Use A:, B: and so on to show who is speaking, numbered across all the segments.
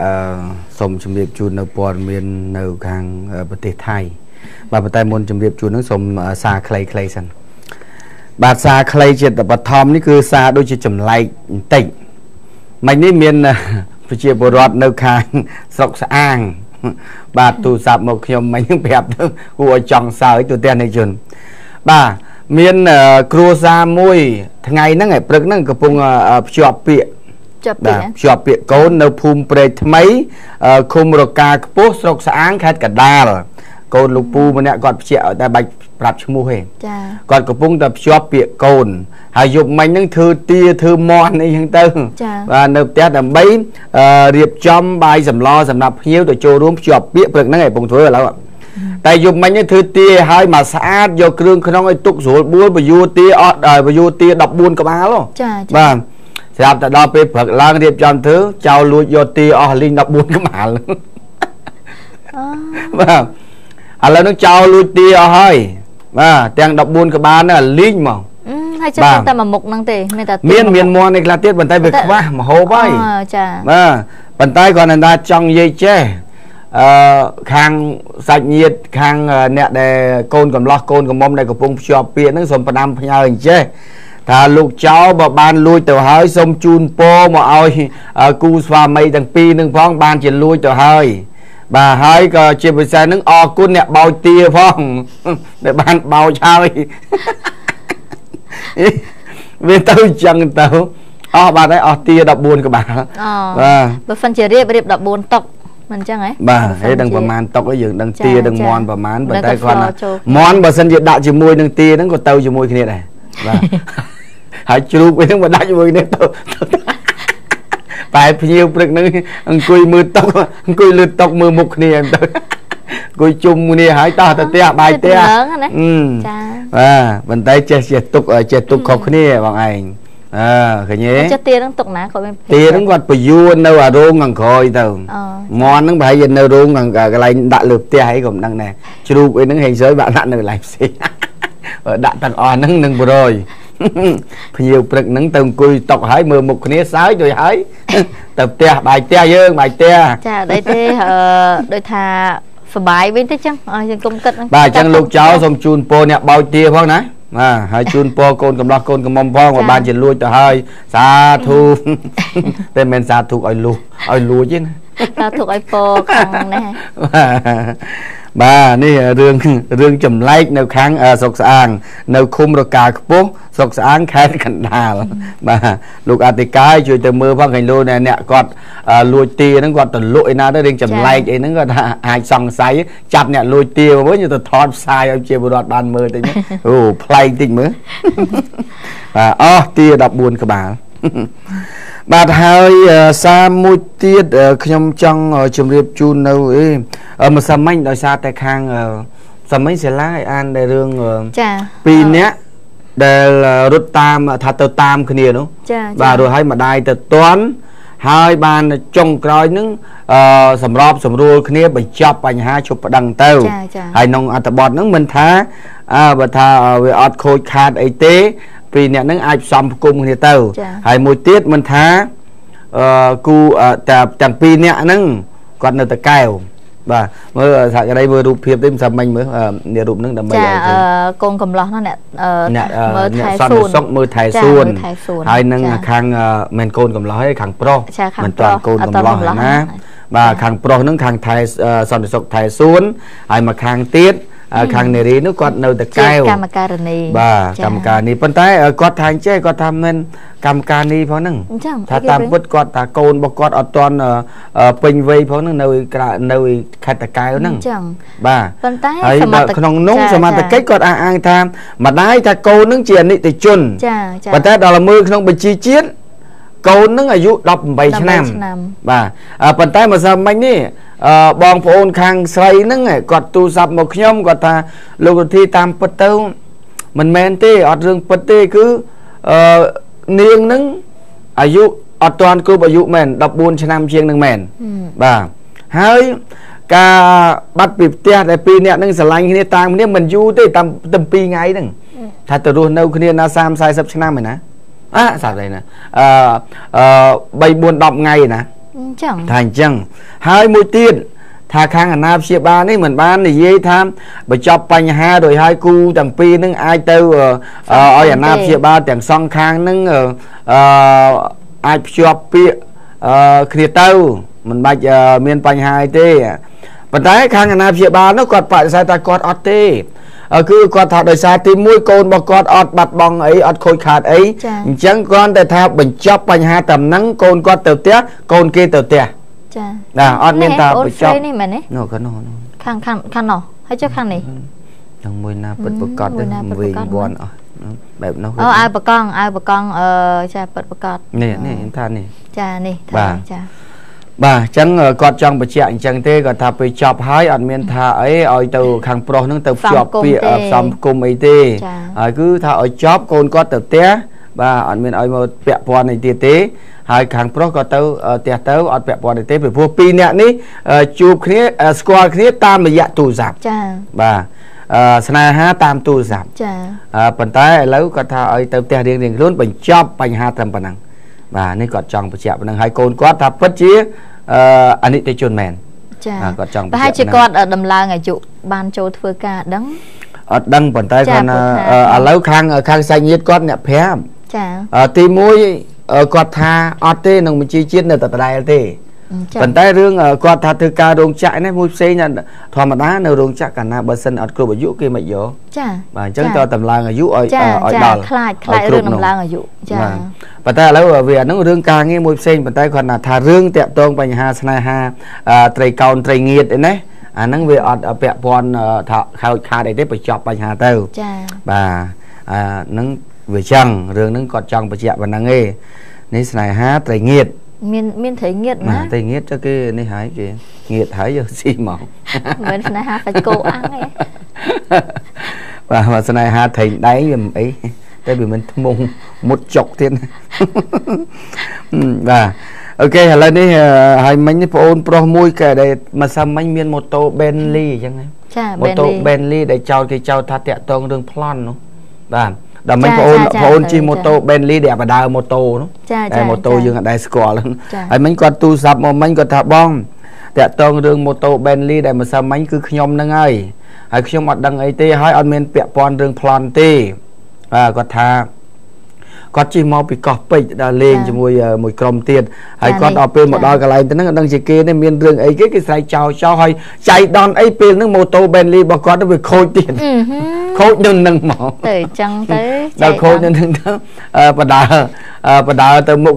A: អឺសូមជម្រាបជូននៅព័ត៌មាននៅខាងប្រទេសថៃបាទប៉ុន្តែមុនជម្រាបជូននឹងសូមសារខ្លីៗសិនបាទសារខ្លីជាបឋមនេះគឺសារដូចជាចម្លែកបន្តិចមិននេះមានប្រជាពលរដ្ឋនៅខាងស្រុកស្អាង បាទទូរស័ព្ទមកខ្ញុំមិញប្រាប់ទៅគួរឲ្យចង់សើចទូទាំងនៃជនបាទមានគ្រួសារមួយ ថ្ងៃហ្នឹងឯព្រឹកហ្នឹងកំពុងភ្ជាប់ពាក្យ
B: ជា ប់ពាក្យ
A: ភ្ជាប់ពាក្យកូននៅភូមិព្រែកថ្មីឃុំរកាខ្ពស់ស្រុកស្អាងខេត្តកដាលកូនលោកពូម្នាក់គាត់ភ្ជាប់តែបាច់ប្រាប់ឈ្មោះទេចាគាត់កំពុងតែភ្ជាប់ពាក្យកូនហើយយប់មិញហ្នឹងធ្វើទាធ្វើមន់អីចឹងទៅបាទនៅផ្ទះដើម្បីរៀបចំបាយសម្លសម្រាប់ភ្ញៀវទៅចូលរួមភ្ជាប់ពាក្យព្រឹកហ្នឹងឯងពងធ្វើឥឡូវតែយប់មិញធ្វើទាឲ្យមកស្អាតយកគ្រឿងក្នុងឲ្យទុកស្រួលបួលបយួរទាអត់បយួរទា14ក្បាល
B: ចា
A: បាទ ស្រាប់តែដល់ពេលព្រឹកឡើងរៀបចំធ្វើចៅលួចយកទាអស់លីង14ក្បាលបាទឥឡូវនឹងចៅលួចទាអស់ហើយបាទទាំង14ក្បាលហ្នឹងលីងមក
B: ហើយចាំតែមួយមុខហ្នឹងទេ
A: មានតែមានមានមន់នេះខ្លះទៀតប៉ុន្តែវាខ្វះមហូបហើយ
B: ចា
A: បាទប៉ុន្តែគាត់នៅថាចង់និយាយចេះអឺខាងសាច់ញាតិខាងអ្នកដែលកូនកំឡោះកូនកំមុំដែលកំពុងភ្ជាប់ពាក្យហ្នឹងសូមផ្ដាំផ្ញើអញ្ចេះ ថាលោកចៅបើបានលួចទៅហើយសូមជូនពរមកឲ្យគូស្វាមីទាំងពីរនឹងផងបានជាលួចទៅហើយបាទហើយក៏ជាពិសេសនឹងអរគុណអ្នកបោចទាផងដែលបានបោចហើយវាទៅចឹងទៅអស់បាទហើយអស់ទា14ក្បាល
B: អូបាទបើសិនជារៀបរៀប14តុកមិនអញ្ចឹងហ៎
A: បាទហើយដឹងប្រមាណតុកយើងដឹងទាដឹងមន់ប្រមាណប៉ុន្តែគាត់មន់បើសិនជាដាក់ជាមួយនឹងទាហ្នឹងក៏ទៅជាមួយគ្នាដែរ បាទហើយជ្រូកវិញហ្នឹងមកដាក់ជាមួយគ្នាទៅតែភ្ញៀវព្រឹកហ្នឹងអង្គុយមើលតុកអង្គុយលើតុកមើលមុខគ្នាទៅអង្គុយជុំគ្នាហើយតោះទៅផ្ទះបាយផ្ទះចាបាទប៉ុន្តែចេះចេះទុកចេះទុកខុសគ្នាបងឯងអើឃើញទេ
B: ចេះទាហ្នឹងទុកណាគាត់មាន
A: ទាហ្នឹងគាត់ពយួរនៅអារោងខាងក្រោយទៅមន់ហ្នឹងប្រហែលជានៅរោងខាងកន្លែងដាក់លើផ្ទះអីក៏មិនដឹងដែរជ្រូកអីហ្នឹងហេងសើយបាក់ដាក់នៅកន្លែងផ្សេង ដាក់ទាំងអស់ហ្នឹងនឹងបរយភ្ញៀវព្រឹកហ្នឹងទៅអង្គុយតុកហើយមើលមុខគ្នាសើចដូចហើយទៅផ្ទះបាយផ្ទះយើងបាយផ្ទះ
B: ចាដូចទេអឺដូចថាសបាយវិញទៅចឹងយើងគុំគិត
A: បាទអញ្ចឹងលោកចៅសូមជូនពរអ្នកបោចទាផងណាបាទហើយជូនពរកូនកำឡោះកូនកំមុំផងបើបានជាលួចទៅហើយសាធុតែមិនសាធុឲ្យលុះឲ្យលួចទេណា
B: សាធុឲ្យពរខាងនេះ
A: បាទនេះរឿងរឿងចម្លែកនៅខាងស្រុកស្អាង នៅឃុំរកាខ្ពស់ស្រុកស្អាងខេត្តកណ្ដាលបាទលោកអធិការជួយទៅមើលផងឃើញលោកអ្នកគាត់លួចទាហ្នឹងគាត់ទៅលក់ឯណាទៅរឿងចម្លែកអីហ្នឹងគាត់ថាអាចសង្ស័យចាប់អ្នកលួចទាមកវិញទៅថតផ្សាយឲ្យជាពលរដ្ឋបានមើលតិចអូប្លែកតិចមើលបាទអស់ទា14ក្បាល បាទហើយសារមួយទៀតខ្ញុំចង់ជម្រាបជូននៅអីម្សិលមិញដោយសារតែខាងសមិញសាលាឲ្យអានតែរឿង
B: ចា
A: ពីរនាក់ដែលរត់តាមថាទៅតាមគ្នានោះបាទរួចហើយម្ដាយទៅតន់ហើយបានចុងក្រោយនឹងអឺសម្របសម្រួលគ្នាបញ្ចប់បញ្ហាជប់ប្តឹងទៅហើយក្នុងអត្ថបទហ្នឹងមិនថាអើបើថាវាអត់ខូចខាតអីទេ ពីរអ្នកហ្នឹងអាចផ្សំផ្គុំគ្នាទៅហើយមួយទៀតមិនថាអឺគូតែទាំងពីរអ្នកហ្នឹងគាត់នៅតកែវបាទមើលសហការីមើលរូបភាពទេមិនសាមិញមើលនេះរូបហ្នឹងដើម្បី
B: ចាកូនកំឡោះហ្នឹងអ្នក
A: មើលថែសួនសុកមើលថែសួនហើយនឹងខាងមិនកូនកំឡោះឯងខាងប្រុសមិនតាន់កូនកំឡោះណាបាទខាងប្រុសហ្នឹងខាងថែសន្តិសុខថែសួនហើយមកខាងទៀត ខាងនារីនោះគាត់នៅតកែវ
B: កម្មការនី
A: បាទកម្មការនីប៉ុន្តែគាត់ថាអញ្ចេះគាត់ថាមិនកម្មការនីផងហ្នឹងថាតាមពុតគាត់ថាកូនរបស់គាត់អត់ទាន់ពេញវ័យផងហ្នឹងនៅនៅខេត្តតកែវហ្នឹង
B: អញ្ចឹង
A: បាទ
B: ប៉ុន្តែ
A: សមត្ថក្នុងនោះសមត្ថកិច្ចគាត់អះអាងថាម្ដាយថាកូនហ្នឹងជាអនិច្ចជន
B: ចាចា
A: ប៉ុន្តែដល់មើលក្នុងបញ្ជីជាតិកូននឹងអាយុ18ឆ្នាំបាទប៉ុន្តែម្សិលមិញនេះ បងប្អូនខាងស្រីហ្នឹងគាត់ទូរស័ព្ទមកខ្ញុំគាត់ថាលោករុទ្ធីតាមពិតទៅមិនមែនទេអត់រឿងពិតទេគឺអឺនាងហ្នឹងអាយុអត់ទាន់គ្រប់អាយុមែន14ឆ្នាំជាងនឹងមែនបាទហើយការបាត់ពីផ្ទះតែពីរនាក់នឹងស្រឡាញ់គ្នាតាមគ្នាមិនយូរទេតាមតែ2ថ្ងៃហ្នឹងថាទៅរស់នៅគ្នាណា30 40ឆ្នាំឯណាអ่ะសាប់ដែរណាអឺអឺ3 4 10ថ្ងៃណា
B: អញ្ចឹង
A: ថាអញ្ចឹងហើយមួយទៀតថាខាងអាណាព្យាបាលនេះមិនបាននិយាយថាបញ្ចប់បញ្ហាដោយហើយគូទាំងពីរនឹងអាចទៅអឺឲ្យអាណាព្យាបាលទាំងសងខាងនឹងអឺអឺអាចភ្ជាប់ពាក្យអឺគ្នាទៅមិនបាច់អឺមានបញ្ហាអីទេ ប៉ុន្តែខាងអាណាព្យាបាលនោះគាត់បដិសេធថាគាត់អត់ទេអឺគឺគាត់ថាដោយសារទី1កូនរបស់គាត់អត់បាត់បង់អីអត់ខូចខាតអី
B: ចា៎
A: អញ្ចឹងគ្រាន់តែថាបញ្ចប់បញ្ហាតាមហ្នឹងកូនគាត់ទៅផ្ទះកូនគេទៅផ្ទះ
B: ចា
A: ណាអត់មានតា
B: អូន
A: បញ្ចប់
B: ហ្វ្រេនេះមែនទេ
A: នោះក៏នោះនោះ
B: ខាងខាងខាងនោះហើយចុះខាងនេះ
A: នឹងមួយណាពិតប្រកប
B: មួយណាពិត
A: វិញ
B: ប្រាកដ
A: វាន់អស់បែបនោះ
B: អូអាវបកងអាវបកងអឺចាប៉ិតប្រកាស
A: នេះនេះថានេះ
B: ចានេះ
A: បា
B: ថា
A: ទ
B: ចា
A: បាទអញ្ចឹងគាត់ចង់បញ្ជាក់អញ្ចឹងទេគាត់ថាពេលចប់ហើយអត់មានថាអីឲ្យទៅខាងប្រុសហ្នឹងទៅភ្ជាប់ពាក្យផ្សំគុំអីទេហើយគឺថាឲ្យចប់កូនគាត់ទៅផ្ទះបាទអត់មានឲ្យមកពាក់ព័ន្ធអីទៀតទេហើយខាងប្រុសក៏ទៅផ្ទះទៅអត់ពាក់ព័ន្ធអីទេពីព្រោះពីរនាក់នេះជួបគ្នាស្គាល់គ្នាតាមរយៈទូរស័ព្ទ
B: ចា
A: បាទអឺស្នេហាតាមទូរស័ព្ទ
B: ចា
A: អឺប៉ុន្តែឥឡូវគាត់ថាឲ្យទៅផ្ទះរៀងរៀងខ្លួនបញ្ចប់បញ្ហាត្រឹមប៉ុណ្ណឹងបាទនេះគាត់ចង់បញ្ជាក់ប៉ុណ្ណឹងហើយកូនគាត់ថាពិតជា អឺអនិច្ចជនមែន
B: ចា
A: បាទគាត់ចង់
B: ប្រហែលជាគាត់ដំឡើងអាយុបានចូលធ្វើការដឹង
A: អត់ដឹងប៉ុន្តែ
B: ចា
A: គាត់ថា
B: ព្រោះថា
A: អឺឥឡូវខាងខាងសាច់ញាតិគាត់អ្នកប្រាប់
B: ចា
A: អឺទី1អឺគាត់ថាអត់ទេនឹងបញ្ជីជាតិនៅតែដដែលទេ
B: ចា
A: ប៉ុន្តែរឿងអឺគាត់ថាធ្វើការរោងចក្រនេះមួយផ្សេងណាធម្មតានៅរោងចក្រកាលណាបើសិនអត់គ្រប់អាយុគេមិនយក
B: ចា
A: បាទអញ្ចឹង
B: ចា
A: តើតម្លើងអាយុឲ្យ
B: ចា
A: ឲ្យ
B: ចា
A: ដល់
B: ខ្លាចខ្លាច
A: ឲ្យ
B: រឿង
A: នោះ
B: ដំឡើងអាយុចា
A: បាទប៉ុន្តែឥឡូវវាអាហ្នឹងរឿងការងារមួយផ្សេងប៉ុន្តែគាត់ថាថារឿងតាក់ទងបញ្ហាស្នេហាអឺត្រីកោណត្រីងៀតឯណាអាហ្នឹងវាអត់ពាក់ព័ន្ធអឺថាខោចខាតអីទេបញ្ចប់បញ្ហាទៅ
B: ចា
A: បាទអាហ្នឹងវាចឹងរឿងហ្នឹងគាត់ចង់បញ្ជាក់ប៉ុណ្ណឹងឯងនេះស្នេហាត្រីងៀត
B: មានមានត្រីងៀត
A: ណា
B: ណា
A: ត្រីងៀតចុះគេនេះហើយគេងៀតហើយយកស៊ីមក
B: មិនស្នេហាសាច់គោអាំងទេ
A: បាទមកស្នេហាត្រីដែងវាមិនអីតែវាមិនធ្មងមុតចុកទៀតហឹមបាទអូខេឥឡូវនេះអឺហើយមិញនេះបងអូនប្រុសមួយក៏ដែលមកសាំមិញមានម៉ូតូ Bentley អញ្ចឹងណា
B: ចា
A: ម៉ូតូ
B: Bentley
A: Bentley ដែលចោលគេចោលថាតាក់តងរឿងប្លន់នោះបាទ ដល់មិញ
B: ចា
A: បងអូន
B: ចាចា
A: បងអូន
B: ឃើញ
A: ជិះម៉ូតូ Bentley ដែលបដើម៉ូតូនោះ
B: ចា
A: តែ
B: ចា
A: ម៉ូតូ
B: ចា
A: យើងអត់ដែលស្គាល់ហ្នឹង
B: ចា
A: ហើយមិញគាត់ទូរស័ព្ទមកមិញគាត់ថាបងតាក់តងរឿងម៉ូតូ Bentley ដែលម្សិលមិញគឺខ្ញុំហ្នឹងហើយហើយខ្ញុំអត់ដឹងអីទេហើយអត់មានពាក់ព័ន្ធរឿងប្លន់ទេបាទគាត់ថាគាត់ជិះមកពីកោះពេជ្រដល់លេង
B: ចា
A: ជាមួយអឺមួយក្រុមទៀតហើយ
B: ចា
A: គាត់
B: នេះ
A: ដល់ពេលមក
B: ចា
A: ដល់កន្លែងទៅហ្នឹងអត់ដឹងជាគេទេមានរឿងអីគេគេស្រែកចោលចោលហើយចៃដន្យអីពេលហ្នឹងម៉ូតូ Bentley របស់គាត់ទៅវាខូចទៀត
B: អឺហឹម
A: ខូចនៅនឹងមក
B: ទៅអញ្ចឹងទៅ
A: ដល់ខូចនៅនឹងទៅអឺបដើអឺបដើទៅមុខ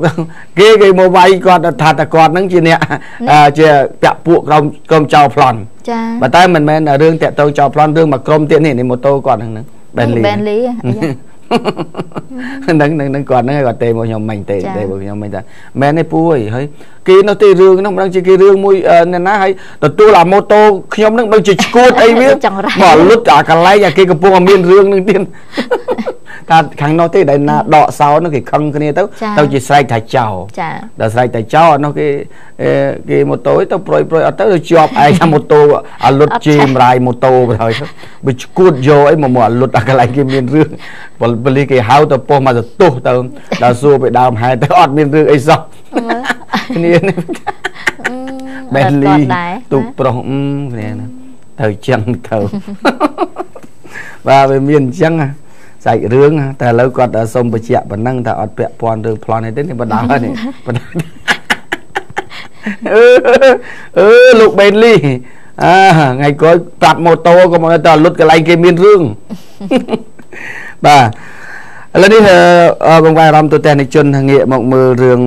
A: គេគេមកវាយគាត់ថាតែគាត់ហ្នឹងជាអ្នកអឺជាពាក់ពួកក្រុមក្រុមចោលប្លន់
B: ចា
A: ប៉ុន្តែមិនមែនរឿងតាក់ទងចោលប្លន់រឿងមួយក្រុមទៀតនេះនេះម៉ូតូគាត់ហ្នឹងហ្នឹង Bentley
B: Bentley អីយ៉ា
A: ហ្នឹងហ្នឹងហ្នឹងគាត់ហ្នឹងគាត់ទេមកខ្ញុំមិញទេ
B: ចា
A: ទេមកខ្ញុំមិញថាមែនទេពូអើយហើយគេនោះទេរឿងហ្នឹងមិនដឹងជាគេរឿងមួយអឺអ្នកណាហើយទទួលអាម៉ូតូខ្ញុំហ្នឹងមិនជាឈួតអីវា
B: ចង្រៃ
A: មកលុតអាកន្លែងអាគេកំពុងតែមានរឿងហ្នឹងទៀត ថាខាងនោះទេដែលណាដកសោនោះគេខឹងគ្នាទៅ
B: ចា
A: ទៅជាស្រែកថាចោល
B: ចា
A: ដល់ស្រែកតែចោលអានោះគេអឺគេម៉ូតូទៅប្រុយប្រុយអត់ទៅទៅជាប់ឯងថាម៉ូតូអាលុត
B: អត់
A: ជេ
B: ចា
A: មរាយម៉ូតូទៅហើយវាឈួតយកអីមកមកអាលុតអាកន្លែងគេមានរឿងពលប៉ូលីសគេហៅទៅពោះមកទៅទោសទៅដល់សួរពីដើមហេតុទៅអត់មានរឿងអីសោះ
B: មើល
A: គ្នានេះ
B: អឺ
A: Bentley
B: គាត់ដែរ
A: ទូកប្រុសអឺគ្នាណាទៅចឹងទៅបាទវាមានអញ្ចឹងណា សាច់រឿងណាតែឥឡូវគាត់សុំបញ្ជាក់ប៉ុណ្ណឹងថាអត់ពាក់ព័ន្ធរឿងប្លន់អីទេនេះបណ្ដានេះបណ្ដាអឺអឺលោកបេនលីអើថ្ងៃក្រោយប្រាប់ម៉ូតូក៏មកទៅលុតកន្លែងគេមានរឿងបាទឥឡូវនេះអឺបងប្អូនអារម្មណ៍ទូទាំងនិជនងាកមកមើលរឿង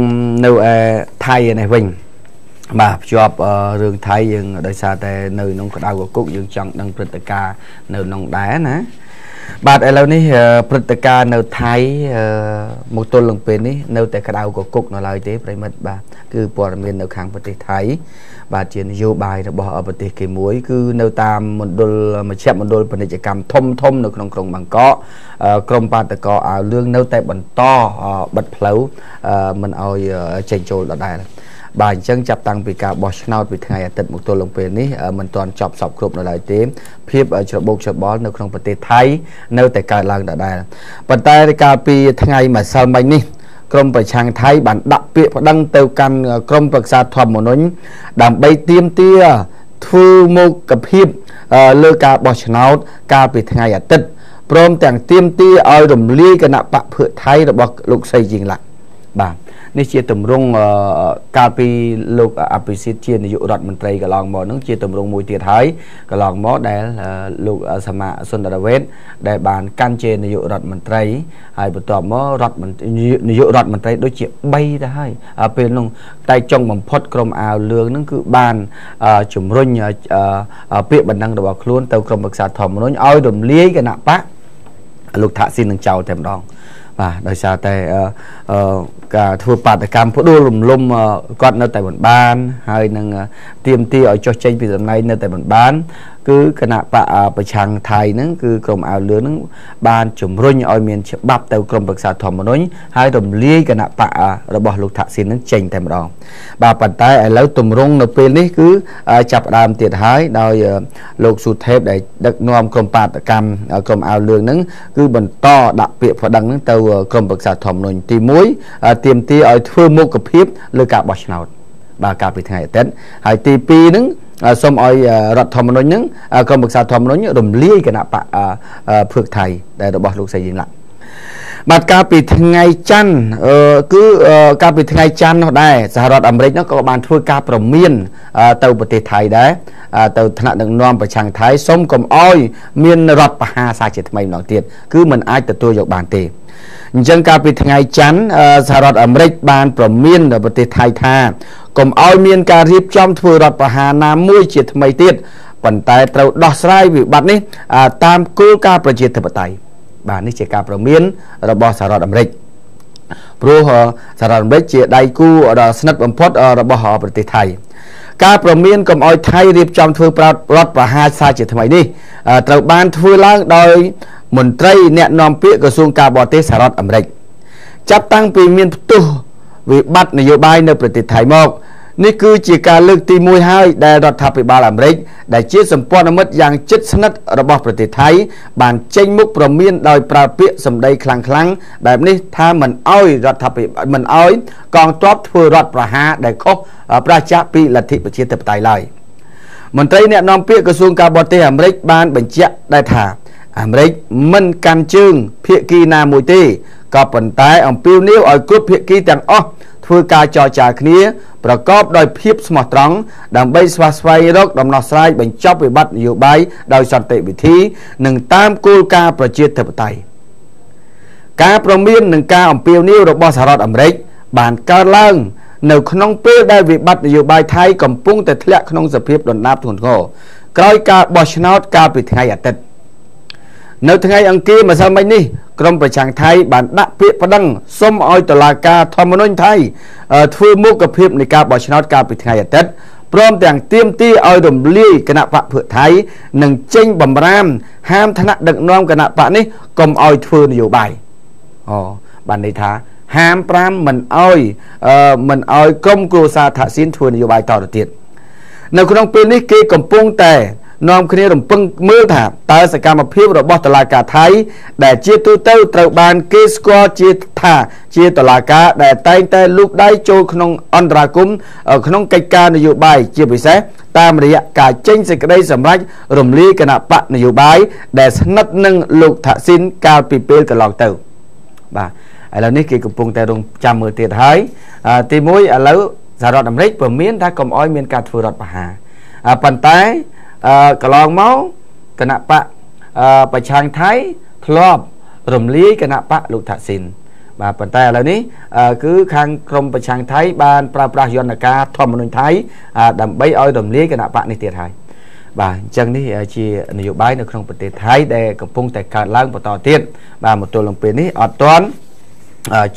A: នៅឯថៃឯនេះវិញបាទភ្ជាប់អឺរឿងថៃយើងដោយសារតែនៅក្នុងក្តៅកគុកយើងចង់ដឹងព្រឹត្តិការណ៍នៅក្នុងដែរណា បាទឥឡូវនេះអឺព្រឹត្តិការណ៍នៅថៃអឺមកទល់នឹងពេលនេះនៅតែក្តៅកគុកនៅឡើយទេប្រិមិត្តបាទគឺព័ត៌មាននៅខាងប្រទេសថៃបាទជានយោបាយរបស់ប្រទេសគេមួយ គឺនៅតាមមណ្ឌលមជ្ឈមណ្ឌលពាណិជ្ជកម្មធំធំនៅក្នុងក្រុងបាងកកអឺក្រមបាតកោអាវលឿងនៅតែបន្តអឺបិទផ្លូវអឺមិនឲ្យអឺចេញចូលដដែល បាទអញ្ចឹងចាប់តាំងពីការបោះឆ្នោតពីថ្ងៃអាទិត្យមកទល់នឹងពេលនេះអឺមិនទាន់ចប់សពគ្រប់នៅឡើយទេភាពអឺច្របូកច្របល់នៅក្នុងប្រទេសថៃនៅតែកើតឡើងដដែលប៉ុន្តែកាលពីថ្ងៃម្សិលមិញនេះក្រមប្រឆាំងថៃបានដាក់ពាក្យប្តឹងទៅកាន់ក្រមប្រឹក្សាធម្មនុញ្ញដើម្បីទាមទារធ្វើមុខភាពលើការបោះឆ្នោតកាលពីថ្ងៃអាទិត្យព្រមទាំងទាមទារឲ្យរំលាយគណៈបកភឿថៃរបស់លោកសីជីងឡាក់បាទ នេះជាទម្រង់កាលពីលោកអភិសិទ្ធជានាយករដ្ឋមន្ត្រីកន្លងមកនឹងជាទម្រង់មួយទៀតហើយកន្លងមកដែលលោកសមាសុនដរវេតដែលបានកាន់ជានាយករដ្ឋមន្ត្រីហើយបន្ទាប់មករដ្ឋនាយករដ្ឋមន្ត្រីដូចជា3ទៅហើយពេលនោះតែចុងបំផុតក្រមអាវលឿងនឹងគឺបានជំរុញពាក្យបណ្ដឹងរបស់ខ្លួនទៅក្រមប្រឹក្សាធម្មនុញ្ញឲ្យរំលាយគណៈបកលោកថាក់ស៊ីននឹងចោលតែម្ដង បាទដោយសារតែការធ្វើបាតកម្មផ្ដួលរំលំគាត់នៅតែមិនបាន ហើយនឹងទៀមទីឲ្យចុះចេញពីតំណែងនៅតែមិនបាន គឺគណៈបកប្រឆាំងថៃហ្នឹងគឺក្រមអាវលឿនហ្នឹងបានជំរុញឲ្យមានច្បាប់ទៅក្រមប្រឹក្សាធម្មនុញ្ញហើយរំលាយគណៈបករបស់លោកថាក់ស៊ីនហ្នឹងចេញតែម្ដងបាទប៉ុន្តែឥឡូវទម្រង់នៅពេលនេះគឺចាប់ផ្ដើមទៀតហើយដោយលោកស៊ូថេបដែលដឹកនាំក្រមបាតកម្មក្រមអាវលឿងហ្នឹងគឺបន្តដាក់ពាក្យប្តឹងហ្នឹងទៅក្រមប្រឹក្សាធម្មនុញ្ញទី1ទាមទារឲ្យធ្វើមុខភាពលើការបោះឆ្នោតបាទកាលពីថ្ងៃអាទិត្យហើយទី2ហ្នឹង សូមឲ្យរដ្ឋធម្មនុញ្ញនឹងក្រមប្រឹក្សាធម្មនុញ្ញរំលាយគណៈបកភឿកថៃដែលរបស់លោកសីយិនឡាបាទកាលពីថ្ងៃច័ន្ទគឺកាលពីថ្ងៃច័ន្ទនោះដែរសហរដ្ឋអាមេរិកនោះក៏បានធ្វើការប្រមានទៅប្រទេសថៃដែរទៅថ្នាក់ដឹកនាំប្រឆាំងថៃសូមកុំអោយមានរដ្ឋបហាសាជាថ្មីម្ដងទៀតគឺมันអាចទទួលយកបានទេអញ្ចឹងកាលពីថ្ងៃច័ន្ទសហរដ្ឋអាមេរិកបានប្រមានប្រទេសថៃថា កុំឲ្យមានការរៀបចំធ្វើរដ្ឋប្រហារណាមួយជាថ្មីទៀតប៉ុន្តែត្រូវដោះស្រាយវិបត្តិនេះតាមគោលការណ៍ប្រជាធិបតេយ្យបាទនេះជាការប្រមានរបស់សហរដ្ឋអាមេរិកព្រោះសហរដ្ឋអាមេរិកជាដៃគូដ៏ស្និទ្ធបំផុតរបស់ប្រទេសថៃការប្រមានកុំឲ្យថៃរៀបចំធ្វើប្ររដ្ឋប្រហារសាជាថ្មីនេះត្រូវបានធ្វើឡើងដោយមន្ត្រីអ្នកនាំពាក្យក្រសួងការបរទេសសហរដ្ឋអាមេរិកចាប់តាំងពីមានផ្ទុះ វិបត្តិនយោបាយនៅប្រទេសថៃមកនេះគឺជាការលើកទី1ហើយដែលរដ្ឋាភិបាលអាមេរិកដែលជាសម្ព័ន្ធមិត្តយ៉ាងជិតស្និទ្ធរបស់ប្រទេសថៃ បានចេញមុខប្រមានដោយប្រើពាក្យសម្ដីខ្លាំងៗបែបនេះថាមិនអោយរដ្ឋាភិបាលមិនអោយកងទ័ពធ្វើរដ្ឋប្រហារដែលខុសប្រជាពីលទ្ធិប្រជាធិបតេយ្យឡើយមន្ត្រីអ្នកនាំពាក្យក្រសួងការបរទេសអាមេរិកបានបញ្ជាក់ដែរថាអាមេរិកមិនកាន់ជើងភាគីណាមួយទេ ក៏ប៉ុន្តែអំពាវនាវឲ្យគ្រប់ភាគីទាំងអស់ធ្វើការចរចាគ្នាប្រកបដោយភាពស្មោះត្រង់ដើម្បីស្វះស្វែងរកដំណោះស្រាយបញ្ចប់វិបត្តិនយោបាយដោយសន្តិវិធី និងតាមគោលការណ៍ប្រជាធិបតេយ្យការប្រមាននិងការអំពាវនាវរបស់សហរដ្ឋអាមេរិកបានកើតឡើង នៅក្នុងពេលដែលវិបត្តិនយោបាយថៃកំពុងតែធ្លាក់ក្នុងសភាពដុនដាបធ្ងន់ធ្ងរក្រោយការបោះឆ្នោតកាលពីថ្ងៃអាទិត្យ នៅថ្ងៃអង្គារម្សិលមិញនេះក្រមប្រឆាំងថៃបានដាក់ពាក្យប្តឹងសុំឲ្យតុលាការធម្មនុញ្ញថៃធ្វើមុខភាពនៃការបោះឆ្នោតកាលពីថ្ងៃអាទិត្យព្រមទាំងទាមទារឲ្យរំលាយគណៈបកភឿថៃនិងចេញបំរាម ហាមឋានៈដឹកនាំគណៈបកនេះកុំឲ្យធ្វើនយោបាយអូបានន័យថាហាម5មិនអោយមិនអោយក្រុមគ្រួសារថាស៊ីនធ្វើនយោបាយតទៅទៀតនៅក្នុងពេលនេះគេកំពុងតែ នាំគ្នារំពឹងមើលថាតើសកម្មភាពរបស់តុលាការថៃដែលជាទូទៅត្រូវបានគេស្គាល់ជាថាជាតុលាការដែលតែងតែលូកដៃចូលក្នុងអន្តរាគមក្នុងកិច្ចការនយោបាយជាពិសេសតាមរយៈការចេញសេចក្តីសម្រេចរំលាយគណៈបកនយោបាយដែលស្និទ្ធនឹងលោកថាក់ស៊ីនកាលពីពេលកន្លងទៅបាទឥឡូវនេះគេកំពុងតែរងចាំមើលទៀតហើយទី1ឥឡូវសហរដ្ឋអាមេរិកព្រមានថាកុំអោយមានការធ្វើរដ្ឋប្រហារប៉ុន្តែ កន្លងមកគណៈបកប្រឆាំងថៃធ្លាប់រំលាយគណៈបកលោកថាក់ស៊ីនបាទប៉ុន្តែឥឡូវនេះគឺខាងក្រមប្រឆាំងថៃបានប្រើប្រាស់យន្តការធម្មនុញ្ញថៃដើម្បីឲ្យរំលាយគណៈបកនេះទៀតហើយបាទអញ្ចឹងនេះជានយោបាយនៅក្នុងប្រទេសថៃដែលកំពុងតែកើតឡើងបន្តទៀតបាទមកទល់នឹងពេលនេះអត់ទាន់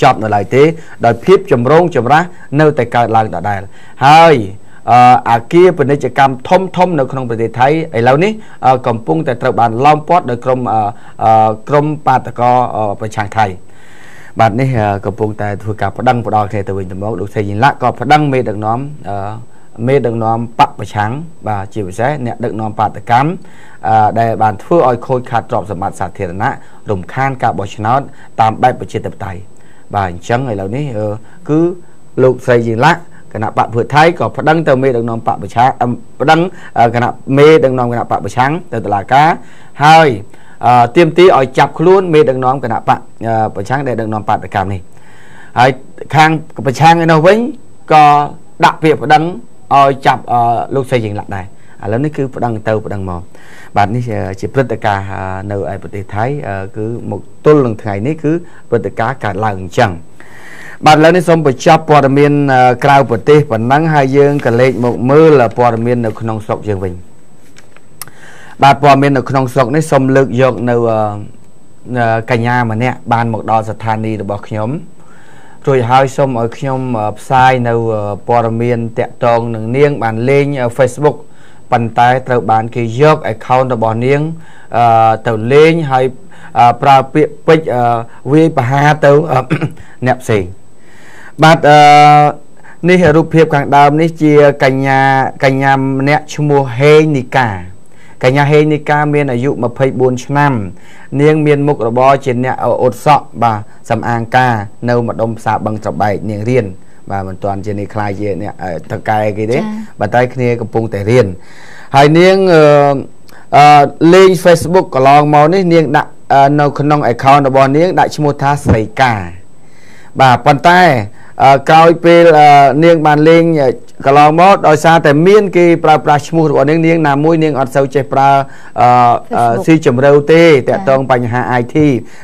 A: ចប់នៅឡើយទេដោយភាពចម្រូងចម្រាសនៅតែកើតឡើងដដែលហើយ អាគារពាណិជ្ជកម្មធំធំនៅក្នុងប្រទេសថៃឥឡូវនេះកំពុងតែត្រូវបានឡោមព័ទ្ធដោយក្រុមក្រុមបាតកោប្រឆាំងថៃបាទនេះកំពុងតែធ្វើការប្តឹងផ្ដាល់គ្នាទៅវិញទៅមកលោកសេយិនឡាក់ក៏ប្តឹងមេដឹកនាំមេដឹកនាំបកប្រឆាំងបាទជាពិសេសអ្នកដឹកនាំបាតកម្មដែលបានធ្វើឲ្យខូចខាតទ្រព្យសម្បត្តិសាធារណៈរំខានការបោះឆ្នោតតាមបែបប្រជាធិបតេយ្យបាទអញ្ចឹងឥឡូវនេះអឺគឺលោកស្រីជីឡាក់ គណៈបកភឿថៃក៏ប្តឹងទៅមេដឹកនាំបកប្រឆាំងអឺប្តឹងអឺគណៈមេដឹកនាំគណៈបកប្រឆាំងទៅតុលាការហើយអឺទាមទារឲ្យចាប់ខ្លួនមេដឹកនាំគណៈបកអឺប្រឆាំងដែលដឹកនាំបដកម្មនេះហើយខាងប្រឆាំងឯនោះវិញក៏ដាក់ពាក្យប្តឹងឲ្យចាប់អឺលោកស្រីជីឡាក់ដែរឥឡូវនេះគឺប្តឹងទៅប្តឹងមកបាទនេះជាព្រឹត្តិការណ៍នៅឯប្រទេសថៃអឺគឺមកទល់នឹងថ្ងៃនេះគឺព្រឹត្តិការណ៍កើតឡើងអញ្ចឹង បាទឥឡូវនេះសូមបញ្ចប់ព័ត៌មានអឺក្រៅប្រទេសប៉ុណ្ណឹងហើយយើងក៏លេខមកមើលព័ត៌មាននៅក្នុងស្រុកយើងវិញបាទព័ត៌មាននៅក្នុងស្រុកនេះសូមលើកយកនៅអឺកញ្ញាម្នាក់បានមកដល់ស្ថានីយ៍របស់ខ្ញុំរួចហើយសូមឲ្យខ្ញុំផ្សាយនៅព័ត៌មានតាក់ទងនឹងនាង បានលេង Facebook ប៉ុន្តែត្រូវបានគេយក account របស់នាងអឺទៅលេងហើយប្រើពាក្យពេចន៍វាយប្រហារទៅអ្នកផ្សេង បាទអឺនេះរូបភាពខាងដើមនេះជាកញ្ញាកញ្ញាម្នាក់ឈ្មោះហេងនីកាកញ្ញាហេងនីកាមានអាយុ24ឆ្នាំ នាង មានមុខរបរជាអ្នកអ៊ុតសក់បាទសំអាងការនៅម្ដុំផ្សារបឹងត្របែកនាងរៀនបាទមិនទាន់ជានេះខ្លាយជាអ្នកតកែគេទេបើតែគ្នាកំពុងតែរៀនហើយនាងអឺលេង Facebook កន្លងមកនេះនាងដាក់នៅក្នុង account របស់នាងដាក់ឈ្មោះថាស្រីកាបាទប៉ុន្តែ ក្រោយពេលនាងបានលេងកន្លងមកដោយសារតែមានគេប្រើប្រាស់ឈ្មោះរបស់នាងនាងណាមួយនាងអត់សូវចេះប្រើស៊ីជម្រៅទេតកតងបញ្ហា IT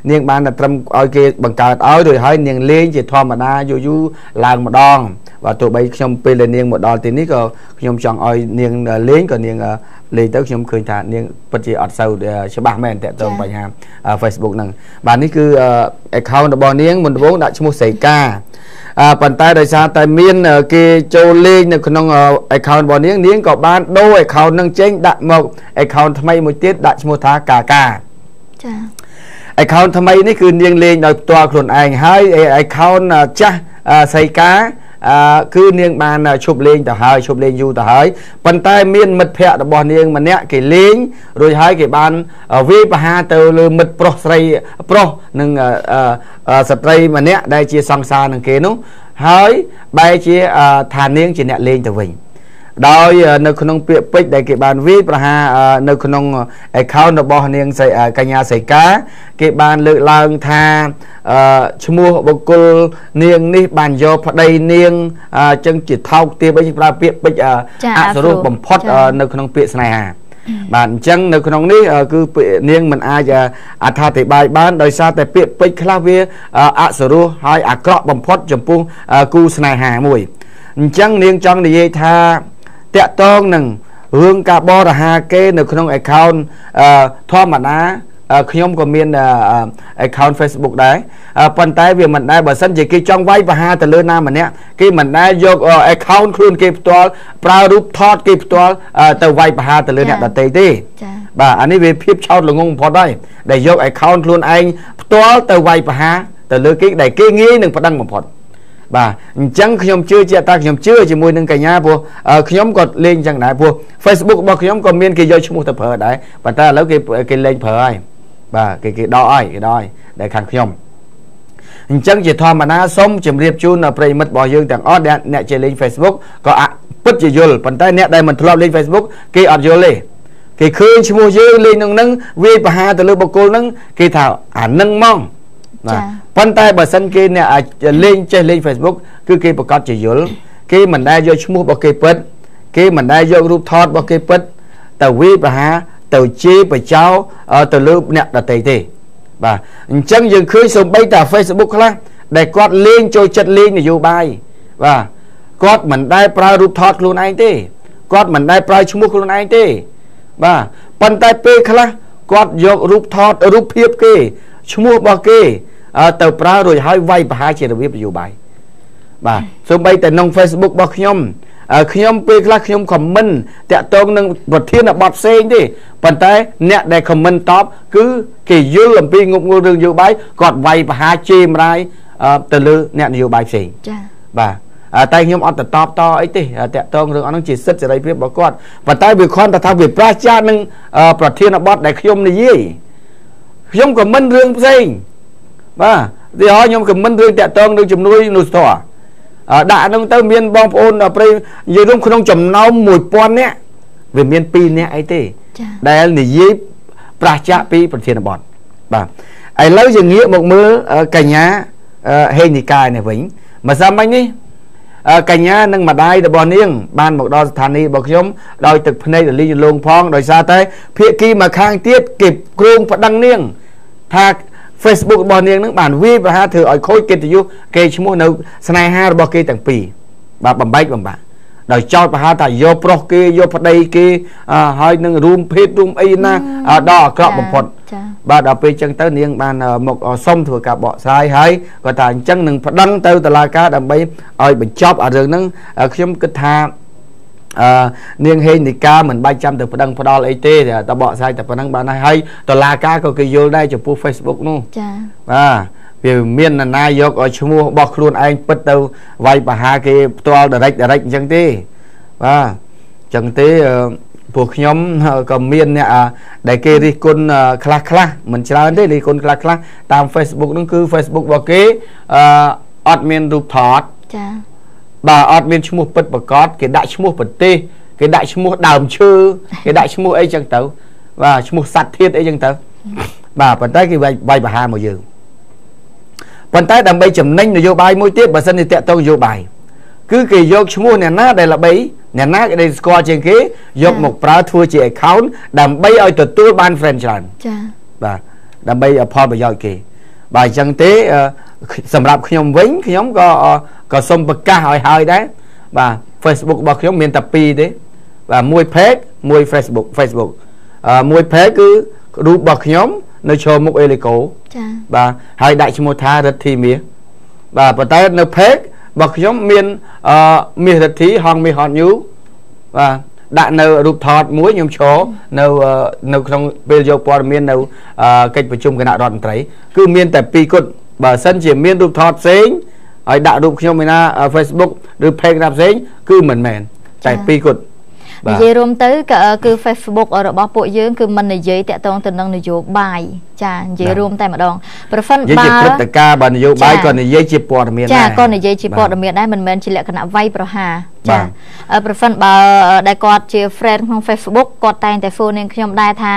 A: នាងបានតែត្រឹមឲ្យគេបង្កើតឲ្យរួចហើយនាងលេងជាធម្មតាយូរយូរឡើងម្ដងបាទទោះបីខ្ញុំពេលដែលនាងមកដល់ទីនេះក៏ខ្ញុំចង់ឲ្យនាងលេងក៏នាងលេងទៅខ្ញុំឃើញថានាងពិតជាអត់សូវច្បាស់មែនតកតងបញ្ហា Facebook ហ្នឹងបាទនេះគឺ account របស់នាងមុនដំបូងដាក់ឈ្មោះសីកា ប៉ុន្តែដោយសារតែមានគេចូលលេងនៅក្នុង account របស់នាងនាងក៏បានដូរ account នឹងចេញដាក់មក account ថ្មីមួយទៀតដាក់ឈ្មោះថាកាកា
B: ចា
A: account ថ្មីនេះគឺនាងលេងដោយផ្ទាល់ខ្លួនឯងហើយ account ចាស់សៃកាអឺ គឺនាងបានឈប់លេងទៅហើយឈប់លេងយូរទៅហើយប៉ុន្តែមានមិត្តភ័ក្តិរបស់នាងម្នាក់គេលេងរួចហើយគេបានវាយប្រហារទៅលើមិត្តប្រុសស្រីប្រុសនិងស្ត្រីម្នាក់ដែលជាសង្សារនឹងគេនោះហើយបែរជាថានាងជាអ្នកលេងទៅវិញ ដោយនៅក្នុងពាក្យពេចន៍ដែលគេបានវាយប្រហារនៅក្នុង account របស់នាងកញ្ញាសីកា គេបានលើកឡើងថាឈ្មោះបុគ្គលនាងនេះបានយកប្តីនាងចឹងជាថោកទាបវិញប្រើពាក្យពេចន៍អសរោះបំផុតនៅក្នុងពាក្យស្នេហាបាទអញ្ចឹងនៅក្នុងនេះគឺនាងមិនអាចអត្ថាធិប្បាយបានដោយសារតែពាក្យពេចន៍ខ្លះវាអសរោះហើយអាក្រក់បំផុតចំពោះគូស្នេហាមួយអញ្ចឹងនាងចង់និយាយថា តាក់តងនឹងរឿងការបរិហាគេនៅក្នុង account ធម្មតាខ្ញុំក៏មាន account Facebook ដែរប៉ុន្តែវាមិនដែរបើសិនជាគេចង់វាយប្រហារទៅលើណាម្នាក់គេមិនដែរយក account ខ្លួនគេផ្ទាល់ប្រើរូបថតគេផ្ទាល់ទៅវាយប្រហារទៅលើអ្នកដទៃទេចា៎បាទអានេះវាភាពឆោតល្ងងបំផុតហើយដែលយក account ខ្លួនឯងផ្ទាល់ទៅវាយប្រហារទៅលើគេដែលគេងាយនឹងប្តឹងបំផុត បាទអញ្ចឹងខ្ញុំជឿជាក់ថាខ្ញុំជឿជាមួយនឹងកញ្ញាព្រោះខ្ញុំក៏លេងអញ្ចឹងដែរព្រោះ Facebook របស់ខ្ញុំក៏មានគេយកឈ្មោះទៅប្រើដែរប៉ុន្តែឥឡូវគេគេលេងប្រើហើយបាទគេគេដកហើយគេដកហើយដែលខាងខ្ញុំអញ្ចឹងជាធម្មតាសូមជម្រាបជូនប្រិយមិត្តរបស់យើងទាំងអស់អ្នកជាលេង Facebook ក៏ពិតជាយល់ប៉ុន្តែអ្នកដែលមិនធ្លាប់លេង Facebook គេអត់យល់ទេគេឃើញឈ្មោះយើងលេងនឹងនឹងវាយប្រហារទៅលើបុគ្គលនឹងគេថាអានឹងហ្មង បាទប៉ុន្តែបើសិនគេអ្នកលេងចេះលេង Facebook គឺគេប្រកាសជាយល់គេមិនដែលយកឈ្មោះរបស់គេពិត គេមិនដែលយករូបថតរបស់គេពិតទៅវាយប្រហារទៅជេរបចោទៅលើអ្នកដតីទេបាទអញ្ចឹងយើងឃើញសូម្បីតែ Facebook ខ្លះដែលគាត់លេងចូលចិត្តលេងនយោបាយបាទគាត់មិនដែលប្រើរូបថតខ្លួនឯងទេគាត់មិនដែលប្រើឈ្មោះខ្លួនឯងទេ បាទប៉ុន្តែពេលខ្លះគាត់យករូបថតរូបភាពគេឈ្មោះរបស់គេ ទៅប្រើរួចហើយវាយប្រហារជារបៀបនយោបាយបាទសូម្បីតែក្នុង Facebook របស់ខ្ញុំខ្ញុំពេលខ្លះខ្ញុំខមមិនតាក់ទងនឹងប្រធានបទផ្សេងទេប៉ុន្តែអ្នកដែលខមមិនតបគឺគេយល់អំពីងប់ងល់រឿងនយោបាយគាត់វាយប្រហារជេរម្រាយទៅលើអ្នកនយោបាយផ្សេង
B: ចា៎
A: បាទតែខ្ញុំអត់ទៅតបតអីទេតាក់ទងរឿងអស់ហ្នឹងជាសិទ្ធិសេរីភាពរបស់គាត់ប៉ុន្តែវាគ្រាន់តែថាវាប្រឆាចនឹងប្រធានបទដែលខ្ញុំនិយាយខ្ញុំក៏មិនរឿងផ្សេង បាទទីហោខ្ញុំខមមិនរឿងតាក់តងនឹងជំនួយមនុស្សធម៌អឺដាក់ហ្នឹងទៅមានបងប្អូនដល់ព្រៃនិយាយរួមក្នុងចំណោម1000នាក់វាមាន2នាក់អីទេ
B: ចា
A: ដែលនិយាយប្រឆាចពីប្រធានបទបាទឥឡូវយើងងាកមកមើលអឺកញ្ញាអឺហេងនិកាយនេះវិញម្សិលមិញនេះអឺកញ្ញានិងម្ដាយរបស់នាង បានមកដល់ស្ថានីយ៍របស់ខ្ញុំដោយទឹកភ្នែករលីងរលោងផងដោយសារតែភាគីមកខាងទៀតគេគ្រោងប្តឹងនាង ថា Facebook របស់នាងនឹងបានវាយប្រហារធ្វើឲ្យខូចកិត្តិយសគេឈ្មោះនៅស្នេហារបស់គេទាំងពីរបាទបំបែកបំបាក់ដោយចោទប្រហែលថាយកប្រុសគេយកប្តីគេអឺហើយនឹងរួមភេទរួមអីណាអឺដល់អាក្រក់បំផុត
B: ចា
A: បាទដល់ពេលអញ្ចឹងទៅនាងបានអឺមកអសុំធ្វើការបកស្រាយហើយគាត់ថាអញ្ចឹងនឹងប្តឹងទៅតុលាការដើម្បីឲ្យបញ្ចប់អារឿងហ្នឹងអឺខ្ញុំគិតថាអឺ នាងហេងនីកាមិនបាច់ចាំទៅប្តឹងផ្ដាល់អីទេតែបកស្រាយតែប៉ុណ្ណឹងបានហើយហើយតុលាការក៏គេយល់ដែរចំពោះ Facebook នោះ
B: ចា
A: បាទវាមាននរណាយកឲ្យឈ្មោះរបស់ខ្លួនឯងពិតទៅវាយប្រហារគេផ្ទាល់ direct direct អញ្ចឹងទេបាទអញ្ចឹងទេអឺពួកខ្ញុំក៏មានអ្នកអ่าដែលគេរិះគន់អឺខ្លះខ្លះមិនច្រើនទេរិះគន់ខ្លះខ្លះតាម Facebook ហ្នឹងគឺ Facebook របស់គេអឺអត់មានរូបថត
B: ចា
A: បាទអត់មានឈ្មោះពិតប្រកបគេដាក់ឈ្មោះប្រទេសគេដាក់ឈ្មោះដើមឈើគេដាក់ឈ្មោះអីចឹងទៅបាទឈ្មោះសត្វធាតុអីចឹងទៅបាទប៉ុន្តែគេវាយវាយប្រហារមកយើងប៉ុន្តែដើម្បីចំណេញនយោបាយមួយទៀតបើសិនជាតាក់ទងនយោបាយគឺគេយកឈ្មោះអ្នកណាដែលល្បីអ្នកណាដែលស្គាល់ជាងគេយកមកប្រើធ្វើជា account ដើម្បីឲ្យទទួលបាន friend ច្រើន
B: ចា
A: បាទដើម្បីផលប្រយោជន៍គេ បាទអញ្ចឹងទេអឺសម្រាប់ខ្ញុំវិញខ្ញុំក៏អឺក៏សូមប្រកាសឲ្យហើយដែរបាទ Facebook របស់ខ្ញុំមានតែ2ទេបាទមួយ page មួយ Facebook Facebook អឺមួយ page គឺរូបរបស់ខ្ញុំ នៅឈរមុខអេលីកូ
B: ចា
A: បាទហើយដាក់ឈ្មោះថារិទ្ធីមាសបាទប៉ុន្តែនៅ page របស់ខ្ញុំមានអឺមាសរិទ្ធីហងមាសហតញូបាទ ដាក់នៅរូបថតមួយខ្ញុំឈរនៅអឺនៅក្នុងពេលយកព័ត៌មាននៅអឺកិច្ចប្រជុំគណៈរដ្ឋមន្ត្រីគឺមានតែពីរគត់បើសិនជាមានរូបថតផ្សេងហើយដាក់រូបខ្ញុំឯណាអឺ Facebook ឬ page ណាផ្សេងគឺមិនមែនតែពីរគត់
B: និយាយរួមទៅក៏គឺ Facebook របស់ពួកយើងគឺមិននិយាយតាក់ទងទៅនឹងនយោបាយចានិយាយរួមតែម្ដងប្រសិន
A: និយាយ
B: បើ
A: ជាព្រឹត្តិការណ៍បើនយោបាយ
B: ចា
A: ក៏និយាយជាព័ត៌មាន
B: ចា
A: ដែរ
B: ក៏និយាយជា
A: បាទ
B: ព័ត៌មានដែរមិនមែនជាលក្ខណៈវាយប្រហារ
A: បា
B: ចា
A: ទ
B: អឺប្រសិនបើដែលគាត់ជា friend ក្នុង Facebook គាត់តែងតែ follow នាងខ្ញុំដែរថា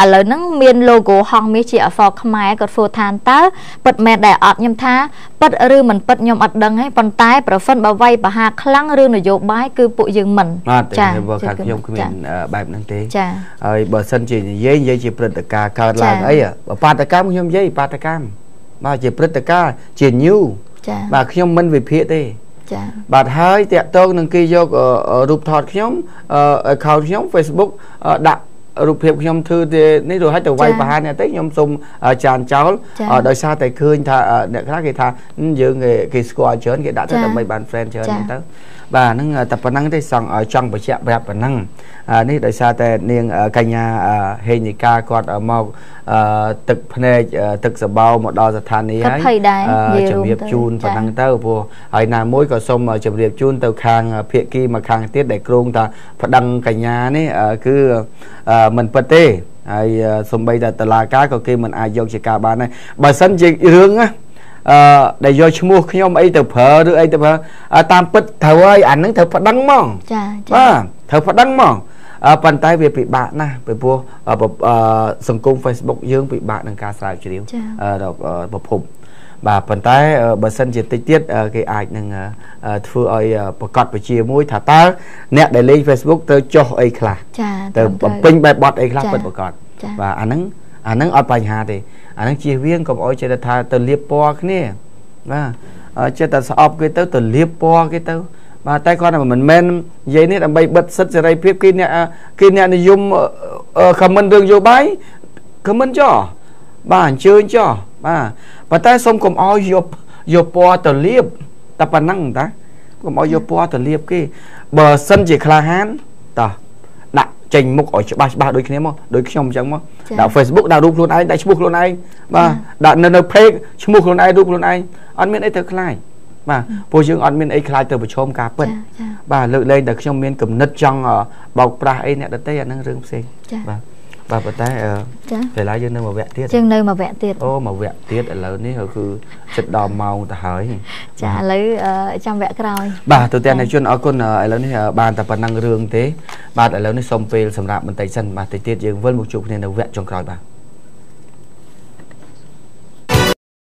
B: អឺឥឡូវហ្នឹងមាន logo ហងមាសជាអក្សរខ្មែរគាត់ follow ថាតើពិតមែនដែរអត់ខ្ញុំថាពិតឬមិនពិតខ្ញុំអត់ដឹងទេប៉ុន្តែប្រសិនបើវាយប្រហារខ្លាំងរឿងនយោបាយគឺពួកយើងមិន
A: បាទតែបើ
B: ជា
A: ខាងខ្ញុំគ្មាន
B: ចា
A: អឺបែបហ្នឹងទេ
B: ចា
A: ហើយបើសិនជានិយាយនិយាយជាព្រឹត្តិការណ៍កើតឡើង
B: ចា៎
A: អីហ៎បើបាតកម្មខ្ញុំនិយាយបាតកម្មបាទជាព្រឹត្តិការណ៍ជា new
B: ចា
A: បាទខ្ញុំមិនវិភាគទេ
B: ចា
A: បាទហើយតាក់ទងនឹងគេយកអឺអឺរូបថតខ្ញុំអឺ account ខ្ញុំ Facebook អឺដាក់រូបភាពខ្ញុំធ្វើទេនេះរួចហើយទៅវាយ
B: ចា៎
A: ប្រហារអ្នកទៅខ្ញុំសូមអឺចានចោល
B: ចា៎
A: អឺដោយសារតែឃើញថាអឺអ្នកខ្លះគេថាហឹមយើងគេគេស្គាល់ច្រើនគេដាក់ទៅ
B: ចា៎
A: ដើម្បីបាន friend ច្រើន
B: ចា៎
A: ហ្នឹងទៅបាទហ្នឹងអឺតែប៉ុណ្ណឹងទេសង់ឲ្យចង់បញ្ជាក់ប្រាប់ប៉ុណ្ណឹងអានេះដោយសារតែនាងអឺកញ្ញាអឺហេងនីកាគាត់អឺមកអឺទឹកភ្នែកអឺទឹកសបោមកដល់ស្ថានីយ៍
B: គាត់
A: ហើយ
B: ភ័យដែរ
A: អឺ
B: និយាយ
A: ជំរាប
B: រួមទៅ
A: ជូនប៉ុណ្ណឹង
B: ចា៎
A: ទៅព្រោះហើយណាមួយក៏សូមជម្រាបជូនទៅខាងភៀកគីមកខាងទៀតដែលគ្រោងថាប្តឹងកញ្ញានេះអឺគឺអឺមិនពិតទេហើយអឺសំបីតែតឡាការក៏គេមិនអាចយកជាការបានដែរបើសិនជារឿងណាអឺដែលយកឈ្មោះខ្ញុំអីទៅប្រើឬអីទៅប្រើអឺតាមពិតត្រូវហើយអានឹងត្រូវប្តឹងហ្មង
B: ចាចា
A: បាទត្រូវប្តឹងហ្មងអឺ ប៉ុន្តែវាពិបាកណាស់ពីព្រោះអឺប្រអឺសង្គម Facebook យើងពិបាកនឹងការស្រាវជ្រាវ
B: ចា៎
A: អឺដល់អឺប្រភពបាទប៉ុន្តែអឺបើសិនជាតិចទៀតអឺគេអាចនឹងអឺអឺធ្វើឲ្យអឺប្រកាសពជាមួយថាតើអ្នកដែលលេង Facebook ទៅចុះអីខ្លះ
B: ចា
A: ទៅ
B: ត្រឹម
A: បំពេញបែបបត់អីខ្លះ
B: ចា៎
A: ពិតប្រកប
B: ចា៎
A: បាទអាហ្នឹងអាហ្នឹងអត់បញ្ហាទេអាហ្នឹងជៀសវាងកុំអោយចិត្តថាទៅលៀបពណ៌គ្នាបាទអឺចិត្តតែស្អប់គេទៅទៅលៀបពណ៌គេទៅ បាទតែគាត់ថាមិនមែននិយាយនេះដើម្បីបិទសិទ្ធិសេរីភាពគេអ្នកអឺគេអ្នកនិយមខមមិនរឿងយោបាយខមមិនចោះបាទអញ្ជើញចោះបាទប៉ុន្តែសូមកុំអោយយកយកពណ៌ទៅលៀបតែប៉ុណ្ណឹងតាកុំអោយយកពណ៌ទៅលៀបគេបើសិនជាក្លាហានតោះដាក់ចេញមុខឲ្យច្បាស់ច្បាស់ដូចគ្នាមកដូចខ្ញុំអញ្ចឹងមក
B: ចា៎
A: ដាក់ Facebook ដាក់រូបខ្លួនឯងដាក់ឈ្មោះខ្លួនឯងបាទ
B: ចា៎
A: ដាក់នៅនៅ page ឈ្មោះខ្លួនឯងរូបខ្លួនឯងអត់មានអីទៅខ្លាច បាទព្រោះយើងអត់មានអីខ្លាចទៅប្រឈមការពិត
B: ចាចា
A: បាទលើកលែងតែខ្ញុំមានគំនិតចង់អឺបោកប្រាស់អីអ្នកដទៃអាហ្នឹងរឿងផ្សេង
B: ចា
A: បាទបាទប៉ុន្តែអឺ
B: ចា
A: ពេលឡាយើងនៅមួយវគ្គទៀត
B: ជាងនៅមួយវគ្គទៀត
A: អូមួយវគ្គទៀតឥឡូវនេះគឺចិត្តដល់ម៉ោងទៅហើយ
B: ចាឥឡូវអឺចាំវគ្គក្រោយ
A: បាទទូទាំងអ្នកជនអរគុណអឺឥឡូវនេះអឺបានតែប៉ុណ្ណឹងរឿងទេ បាទឥឡូវនេះសូមពេលសម្រាប់បន្តិចសិនបាទតិចទៀតយើងវិលមកជួបគ្នានៅវគ្គចុងក្រោយបាទ